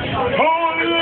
Hallelujah.